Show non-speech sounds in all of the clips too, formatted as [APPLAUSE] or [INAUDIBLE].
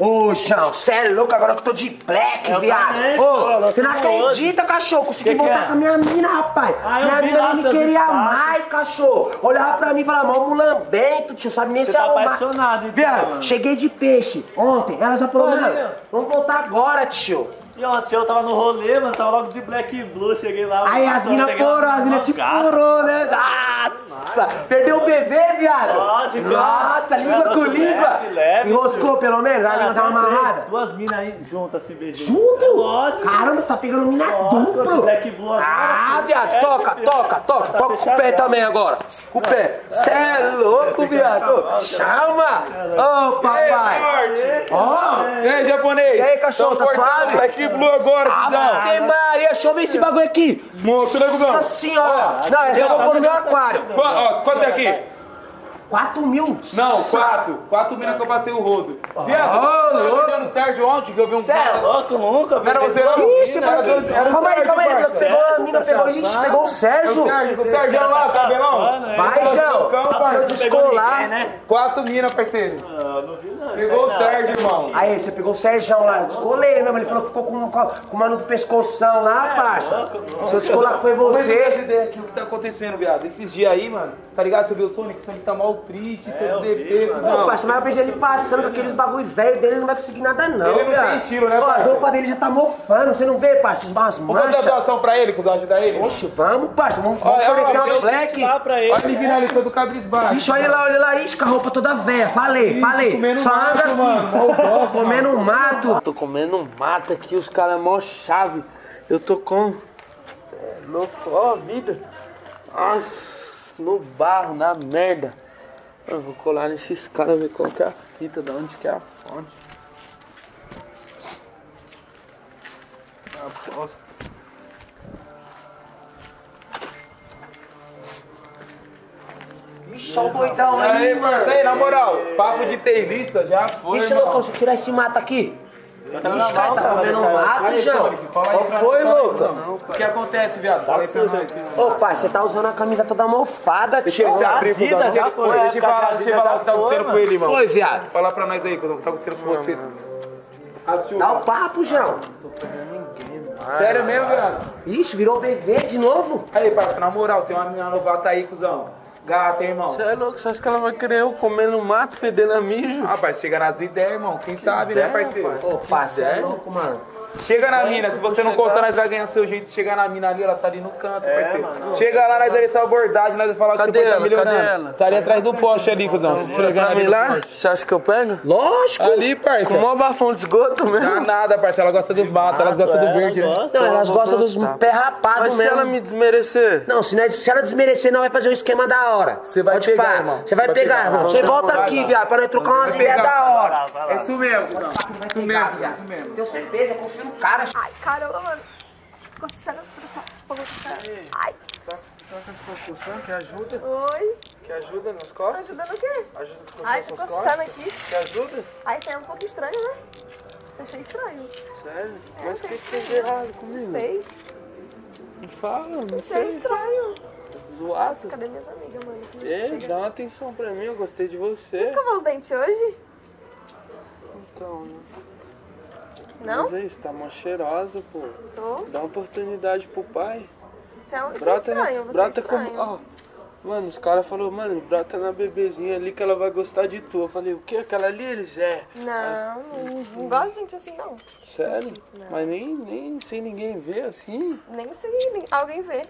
Ô, João, cê é louco agora que eu tô de black, viado. Ô, pô, você não acredita, cachorro? Consegui Que que voltar é? com a minha mina, rapaz. Ah, eu minha mina não me queria mais, cachorro. Olhava pra mim e falava, mal mulambento, tio, sabe nem Você se tá arrumar. apaixonado, então, Viado, mano. cheguei de peixe ontem. Ela já falou, mano, vamos voltar agora, tio. E ontem eu tava no rolê, mano, tava logo de black e blue, cheguei lá. Aí as lá porou, as no minas te porou, né? Nossa! Perdeu o bebê, viado? Lógico, Nossa, língua com língua. leve, Enroscou pelo menos? A língua tava amarrada? Duas minas aí juntas assim, beijando. Junto? É lógico. Caramba, você tá pegando mina duplo. Black Blue agora, Ah, viado, É, toca, toca, toca. Tá Toca com o pé também agora. Com o pé. Cê é louco, viado. Chama. Ô, papai. Ó. E aí, japonês? E aí, cachorro, tá suave? Black Blue agora. Ave Maria, deixa eu ver esse bagulho aqui. Moço, né? Nossa senhora. Não, essa eu vou pôr no meu aquário. Qu- Ó, quanto é aqui? 4 mil. Não, quatro. Quatro minas que eu passei o rodo. Viado, Ô, eu tava vendo o Sérgio ontem, que eu vi um Você é louco, nunca, Não era velho. você, não? Ixi, Era era o Calma aí, Sérgio, calma aí. Você pegou a mina, pegou. Ixi, pegou o É o Sérgio. Sérgio, o Sérgio lá, cabelão. Vai, João. Cão, Pra eu parça. descolar. né? Quatro minas, parceiro. Não, não vi não. Pegou o não. Sérgio, irmão. Aí, você pegou o Sérgio lá, eu descolei mesmo. Ele falou que ficou com, o mano do pescoção lá, parça. Se eu descolar que foi você. ideia aqui, o que tá acontecendo, viado? Esses dias aí, mano, tá ligado? Você viu o Sonic? O Sonic tá mal triste, eu todo DP, cuzão. parça, mas eu vejo ele passando com aqueles bagulho velho dele, ele não vai conseguir nada não, Ele não tem estilo, né, Pô, as parça? roupas dele já tá mofando, você não vê, parça, as Vamos fazer a manchas. doação pra ele, cuzão, ajudar ele? Oxe, vamos, parça, vamos, vamos fornecer umas black. Olha ele vindo ali todo cabisbaixo. Ixi, olha lá, olha lá, ixi, com a roupa toda velha, falei, falei. comendo Só anda mato, assim, mano, [LAUGHS] comendo mato. Tô comendo mato aqui, os caras é mó chave. Eu tô com. É louco, ó a vida. Nossa, no barro, na merda. Eu vou colar nesses caras, ver qual que é a fita, de onde que é a fonte. Aposto. Olha o doidão Aí, aí, parceiro, aí, na moral, papo de ter lista já foi, Ixi, loucão, se eu tirar esse mato aqui. Ixi, na cara, mão, tá comendo mato, João. Sonic, fala aí Qual foi, cuzão. O que acontece, viado? Fala aí pra nós. Ô, pai, você tá usando a camisa toda mofada, tio. Abrir, vida cuzão. já Deixa foi, Deixa eu falar, deixa eu falar o que tá acontecendo com ele, irmão. Foi, viado. Fala pra nós aí, o que tá acontecendo com você. Dá o papo, João. Sério mesmo, viado? Ixi, virou bebê de novo? Aí, parça, na moral, tem uma menina novata aí, cuzão. Gata, hein, irmão? Você é louco, você acha que ela vai querer eu comendo mato, fedendo a mijo? Rapaz, chega nas ideias, irmão. Quem sabe, né, Ideia, parceiro? rapaz. Ô, você é louco, mano. Chega na mina, se você não gostar, nós vai ganhar seu jeito. Chega na mina ali, ela tá ali no canto, parceiro. Chega lá, nós vai essa abordagem, nós vai falar Cadê que você ela? tá Cadê milionando. ela? Tá ali atrás do poste ali, cuzão. Se esfregando Pra ali lá? Você acha que eu pego? Lógico. Ali, Com o parceiro. maior bafão de esgoto Dá mesmo. nada, parceiro. Ela gosta dos matos, elas gostam do Ela verde, né? gosta. Não, elas gostam dos pé rapados Mas se mesmo. ela me desmerecer? Não, se, nós- se ela desmerecer, não vai fazer um esquema da hora. Você vai Pode pegar, irmão. Você vai pegar, irmão. Você volta aqui, viado, pra nós trocar umas ideias da hora. É isso mesmo, cuzão. Isso mesmo, viado. isso mesmo. Tenho certeza, eu confio no cara. Ai, caramba, mano. Coçando tudo essa porra do cara. Ai, Quer ajuda? oi. Quer ajuda nas Tá costas? ajudando o quê? Ajuda a Ai, tô coçando costas? aqui. Quer ajuda? Ai, isso aí é um pouco estranho, né? Achei estranho. Sério? Mas o que, que tem de errado Não comigo? sei. Me fala, não Isso é sei. estranho. Zoado. Cadê minhas amigas, mano? Que Ei, dá uma atenção pra mim, eu gostei de você. Escovou os dentes hoje? Então, né? Não? Mas aí, você tá mó cheirosa, pô. Tô. Dá uma oportunidade pro pai. Você é, um- você é Brota, estranho, você brota é como. Ó, mano, os caras falaram, mano, brota na bebezinha ali que ela vai gostar de tu. Eu falei, o que? Aquela ali? Eles é. Não, não, não gosto de gente assim, não. Sério? Mas nem, nem sem ninguém ver assim. Nem se alguém vê.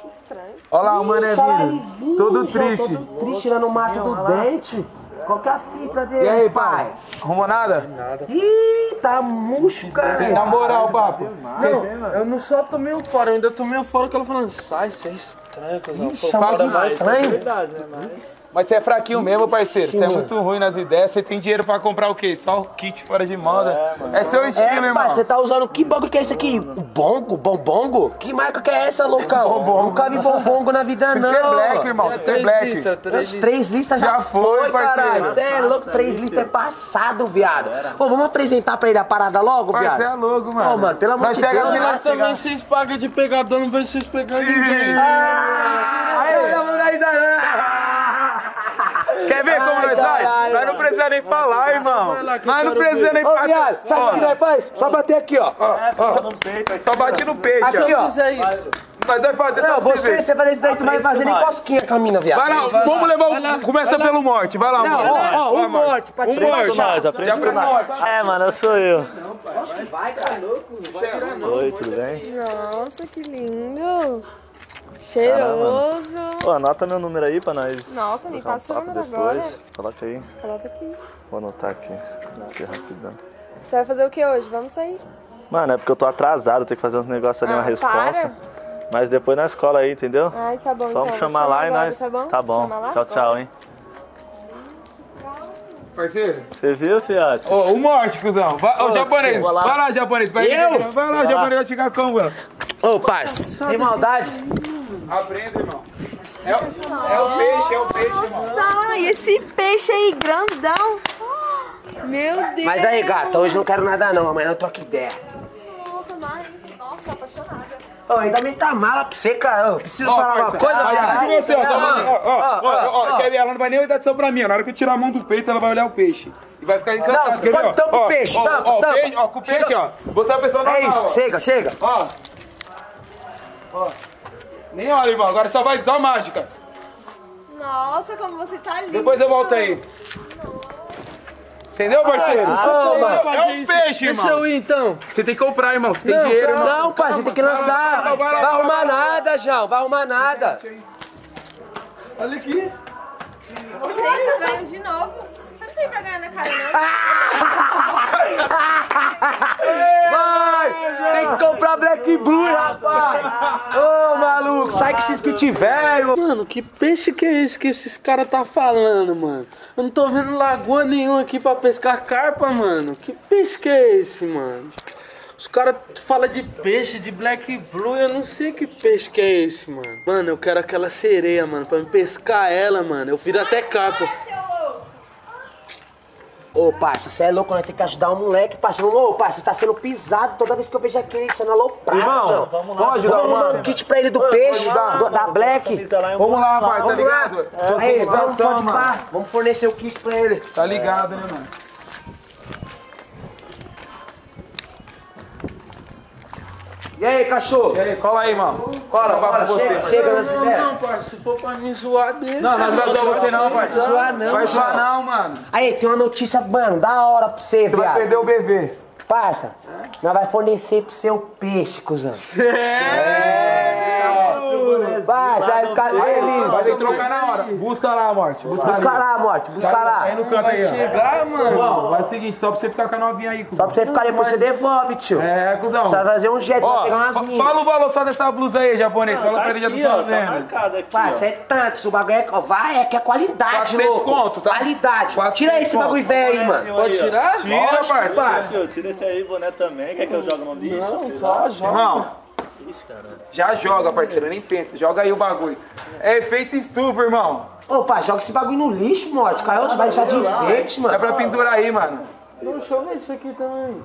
Que estranho. Olha lá, o mané vindo. Todo triste. Todo triste lá no mato do dente. Qual que é a fita dele, E aí, pai? Arrumou nada? Ih, tá murcho, cara. Na moral, papo. Não, eu não só tomei um fora, eu ainda tomei um fora que ela falando, sai, isso é estranho, chama fora de mais. estranho. Verdade, né? Mas... Mas você é fraquinho mesmo, parceiro. Você é muito ruim nas ideias. Você tem dinheiro pra comprar o quê? Só o kit fora de moda. É, seu estilo, É, irmão. pai, você tá usando que bagulho que é esse aqui? Bongo? Bombongo? Que marca que é essa, loucão? Nunca vi bombongo na vida, não. Você é black, irmão. Você é black. listas, Os três listas. três listas já, Já foi, parceiro. caralho. Você é louco, três listas é passado, viado. Ô, vamos apresentar pra ele a parada logo, viado? você é louco, mano. Ô, mano, pelo amor de Deus, Mas também vocês pagam de pegador, não vejo vocês pegando ninguém. Aí, vamos dar risada. Quer ver? como nós vai? Nós não precisa nem falar, irmão. Nós não quero precisa ver. nem Ô, falar. viado, sabe o que nós faz? Só bater aqui, ó. Só no peito, aí Só bate no peixe, Aqui, ó. ó. Fizer isso. Nós vai fazer só Não, você, ver. você fazer isso daí, você vai fazer nem cosquinha com a mina, viado. Vai lá, vamos levar o... Começa pelo morte, vai lá, Não, mano. ó, ó, um morte, pra Um te morte. nós, aprende Já com nós. morte. É, mano, eu sou eu. Vai, tá louco? Vai tirar não. Oi, tudo bem? Nossa, que lindo. Cheiroso. Pô, anota meu número aí pra nós. Nossa, me trocar um passa o número depois. agora. Coloca aí. Coloca aqui. Vou anotar aqui. Vai ser rapidão. Você vai fazer o que hoje? Vamos sair. Mano, é porque eu tô atrasado, tenho que fazer uns negócios ali, Ah, uma responsa. Mas depois na escola aí, entendeu? Ai, tá bom, Só então. me chamar lá e nós. Tá bom? Tá bom. Tchau, tchau, hein? Parceiro. Você viu, fiote? Ô, o morte, cuzão. Vai, ô, japonês. lá. Vai lá, japonês. Vai, Eu? vai lá, japonês, vai chegar como, mano? Ô, parça, tem maldade? Aprenda, irmão. É, o- é o peixe, é o peixe, irmão. Nossa, e esse peixe aí, grandão. Meu Deus. Mas aí, gata, hoje não quero nada não, amanhã eu troco ideia. Nossa, mãe. Nossa, tô apaixonada. Ô, ainda me tá mala pra você, cara. Eu preciso falar uma coisa, viado. isso de você, ó, ó, ó, ó, quer ver? Ela não vai nem olhar atenção pra mim. Na hora que eu tirar a mão do peito, ela vai olhar o peixe. E vai ficar encantada. Não, quer ver, ó? tampa o peixe, tampa, ó, tampa. peixe, ó, com o peixe, ó. Você é uma pessoa É normal, isso, ó. chega, chega. Ó. Ó. Nem olha, irmão. Agora só vai só mágica. Nossa, como você tá lindo. Depois eu volto aí. Entendeu, parceiro? Mano. fazer É um peixe, Deixa irmão. eu ir então. Você tem que comprar, irmão. Você tem Não, dinheiro, irmão. Não, pai, você tem que lançar. Vai lá, vai lá, Vai vai arrumar vai lá. nada, João. Vai arrumar nada. Olha aqui. Você é estranho de novo. Tem vergonha na cara, não? Vai! Tem que comprar Black Blue, rapaz! Ô, maluco, sai com esses kit velho! Mano, que peixe que é esse que esses caras tá falando, mano? Eu não tô vendo lagoa nenhuma aqui pra pescar carpa, mano. Que peixe que é esse, mano? Os caras falam de peixe, de black blue, eu não sei que peixe que é esse, mano. Mano, eu quero aquela sereia, mano, pra me pescar ela, mano. Eu viro até capa. Ô, parça, você é louco, nós temos que ajudar o moleque, parça. Ô, parça, tá sendo pisado toda vez que eu vejo aquele sendo aloprado, João. vamos lá. Vamos ajudar, um kit pra ele do peixe, do- da Black. Um Vamos lá, vai, tá Vamos lá. ligado? Aí, vamos, pode mano. pá. Vamos fornecer o kit pra ele. Tá ligado, né, mano? E aí, cachorro? E aí, cola aí, irmão. Cola, cola, com você, chega, mano. Não, ideia. não, parça, se for pra me zoar dele. Não, nós não zoamos você não, pai. zoar não, Vai zoar não, mano. Aí, tem uma notícia, mano, da hora pra você, Você vai perder o bebê. Parça, nós vai fornecer pro seu peixe, cuzão. Vai ficar Vai feliz. ter que trocar na hora. Busca lá, morte. Busca Busca lá, morte, busca lá. Aí no canto aí, ó. Chegar, mano. Não, é o seguinte, só pra você ficar com a novinha aí, Só cuzão. pra você ficar depois, você devolve, tio. É, cuzão. Você vai fazer um vai pegar umas minhas. fala o valor só dessa blusa aí, japonês. Fala pra ele já do tá aqui, Parça, ó. é tanto, se o bagulho é. Vai, é que é qualidade, 400 louco. conto, tá? Qualidade. 400 Tira esse bagulho velho aí, mano. Pode tirar? Tira. Tio, tira esse aí, boné também. Quer que eu jogue no lixo? Sei Só joga. Irmão, Ixi, caralho. já joga, parceiro. Nem pensa. Joga aí o bagulho. É efeito estupro, irmão. Ô, pai, joga esse bagulho no lixo, morte. Caiu, vai deixar de enfeite, Dá mano. pra pendurar aí, mano. Não, deixa eu ver isso aqui também.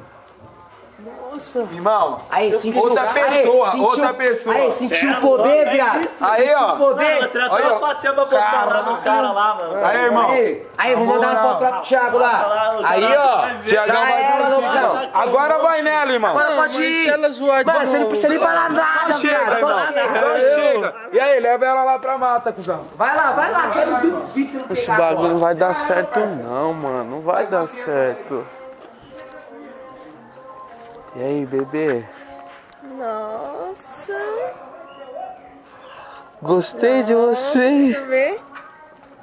Nossa. Irmão. Aí, sentiu. Outra aí, pessoa, sentiu- outra pessoa. Aí, sentiu o poder, viado. Aí, ó. Poder. vou tirar até uma fotinha pra postar lá no cara lá, mano. Aí, irmão. Aí, aí, vou mandar uma foto lá pro Thiago lá. Aí, ó. Tiagão Já vai curtir. Agora vai nela, irmão. Mano, pode ir. de Mano, você não precisa nem falar nada, viado. Só chega. Só chega. E aí, leva ela lá pra mata, cuzão. Vai lá, vai lá. Esse bagulho não agora. vai dar certo não, mano. Não vai dar certo. E aí, bebê? Nossa. Gostei de você.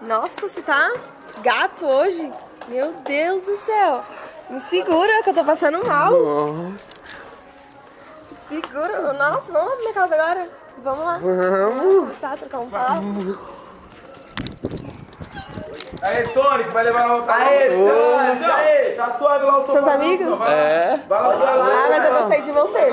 Nossa, você tá gato hoje? Meu Deus do céu. Me segura que eu tô passando mal. Nossa. Segura. Nossa, vamos lá pra minha casa agora. Vamos lá. Vamos. Conversar, trocar um papo. Aí, Sonic, vai levar ela pra Aê, Sonic, aê. Tá suave lá o Seus amigos? É. Vai lá pra lá. Ah, mas eu gostei de você.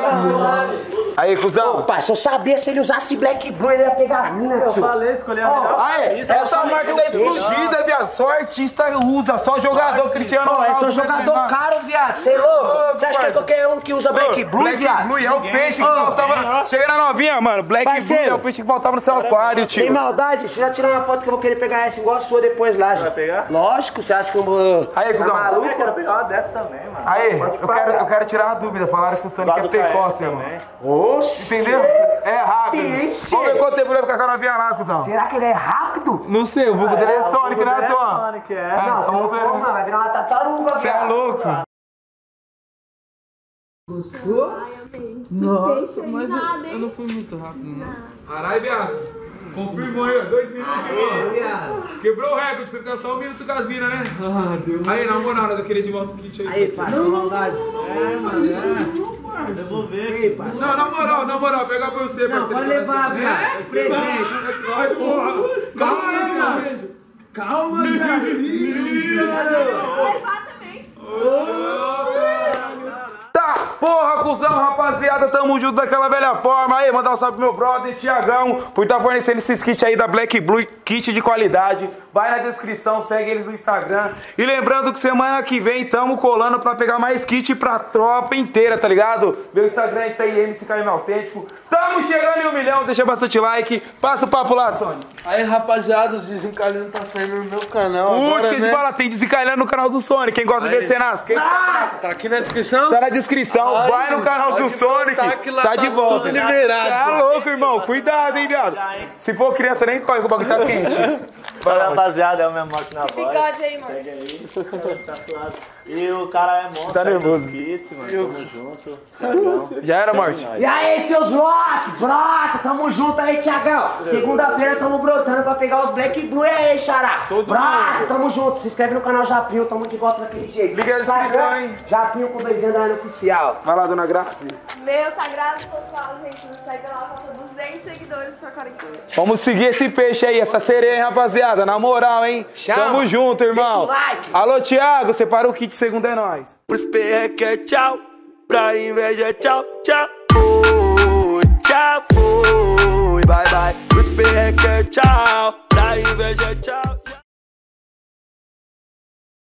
Aí, cuzão. Pai, se eu sabia se ele usasse Black Blue, ele ia pegar a mina, Eu tio. falei, escolhi a melhor. Aí, Isso, essa eu marca eu explodida, viado. Só artista usa, só jogador Cristiano Pô, é só jogador caro, viado. Você é louco? Você acha que é qualquer um que usa Black Blue, Black viado? Blue é o peixe que faltava. Chega na novinha, mano. Black Blue é o peixe que faltava no seu aquário, Sem tio. maldade, deixa eu já tirar uma foto que eu vou querer pegar essa igual a sua depois lá, Vai pegar? Lógico, você acha que eu vou... Aí, tá cuzão. maluco? Eu quero pegar uma dessa também, mano. Aí, eu quero, eu quero tirar uma dúvida. Falaram que o Sonic é precoce, mano. Oxi. Entendeu? É rápido. Ixi. Vamos ver quanto tempo ele vai ficar com a novinha lá, cuzão. Será que ele é rápido? Não sei, o vulgo dele é Sonic, né, É Tom? Sonic, é. É, Não, vamos ver. Mano, vai virar uma tartaruga, Você é louco? Nossa, mas eu, eu não fui muito rápido, não. Caralho, viado. Confirmou aí, ó. Dois minutos, mano. Quebrou o recorde, você fica só um minuto com as minas, né? Ah, Deus. Aí, na moral, eu queria de volta o kit aí. Aí, parça, maldade. Eu vou ver, filho. Não, na moral, na moral, pegar pra você, Não, parceiro. pode levar, viado. É presente. Ai, porra. Calma aí, mano. Calma, cara. Vou levar também. Tá, cuzão, rapaziada, tamo junto daquela velha forma. Aí, mandar um salve pro meu brother, Tiagão, por estar fornecendo esses kits aí da Black Blue, kit de qualidade. Vai na descrição, segue eles no Instagram. E lembrando que semana que vem tamo colando pra pegar mais kit pra tropa inteira, tá ligado? Meu Instagram é aí, MCKM Autêntico. Tamo chegando em um milhão, deixa bastante like. Passa o papo lá, Sônia. Aí, rapaziada, os desencalhando tá saindo no meu canal Putz, né? fala, tem desencalhando no canal do Sonic. Quem gosta de ver cenas, quem Tá aqui na descrição? Tá na descrição, Ai, vai no canal do Sonic, tá tá de volta. Tá louco, irmão, cuidado, hein, viado. Se for criança, nem corre, que o bagulho tá quente. [LAUGHS] Fala, rapaziada, é o mesmo aqui na voz. Bigode aí, mano. Segue aí. Tá. E o cara é monstro. Tá aqui nervoso. Kits, mano. Tamo junto. Tiagão. [LAUGHS] Já era, morte. E aí, seus loucos, brota, tamo junto aí, Tiagão. Segunda-feira tamo brotando pra pegar os Black Blue e aí, xará. Brota, tamo junto. Se inscreve no canal Japinho, tamo de volta daquele jeito. Liga a descrição, Instagram, hein? Japinho com dois anos oficial. Vai lá, dona Graça. Meu, tá grátis total, gente. Me segue lá, falta 200 seguidores pra 48. Vamos seguir esse peixe aí, essa sereia, hein, rapaziada. Na moral, hein? Chama. Tamo junto, irmão. Deixa o like. Alô, Thiago, separa o kit segundo é nóis. Pros perreque é tchau, pra inveja é tchau, tchau. Fui, já fui, bye bye. Pros perreque é tchau, pra inveja é tchau.